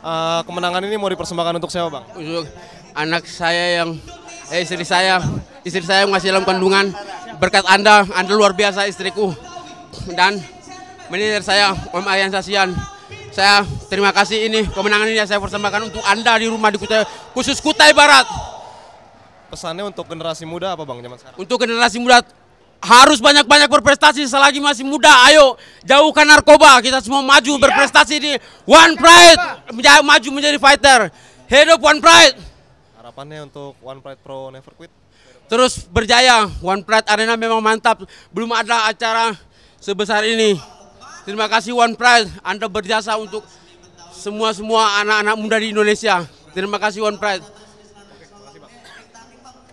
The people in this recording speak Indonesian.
Eh, kemenangan ini mau dipersembahkan untuk siapa bang? Untuk anak saya yang eh, istri saya. Istri saya yang masih dalam kandungan. Berkat anda anda luar biasa istriku. Dan manajer saya Om Ayan Sasian. Saya terima kasih ini kemenangan ini saya persembahkan untuk anda di rumah di Kutai, khusus Kutai Barat. Pesannya untuk generasi muda apa bang zaman sekarang? untuk generasi muda harus banyak-banyak berprestasi selagi masih muda. Ayo jauhkan narkoba. Kita semua maju berprestasi di One Pride. Menja- Maju menjadi fighter. Head of One Pride. Harapannya untuk One Pride Pro Never Quit? Terus berjaya. One Pride Arena memang mantap. Belum ada acara sebesar ini. Terima kasih One Pride. Anda berjasa untuk semua-semua anak-anak muda di Indonesia. Terima kasih One Pride.